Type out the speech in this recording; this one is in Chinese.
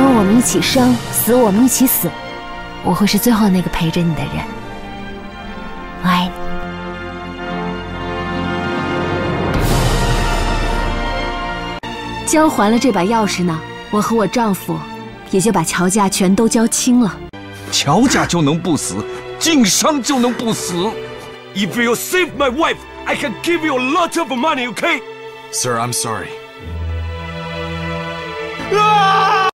生我们一起生死我们一起死。我会是最后那个陪着你的人。我爱你。交还了这把钥匙呢我和我丈夫也就把乔家全都交清了。乔家就能不死晋商就能不死。If you save my wife i can give you a lot of money okay? Sir i'm sorry.